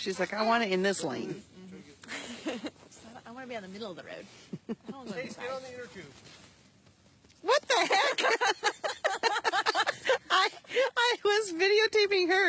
She's like, I want it in this lane. I want to be on the middle of the road. I don't the inner tube. What the heck? I I was videotaping her.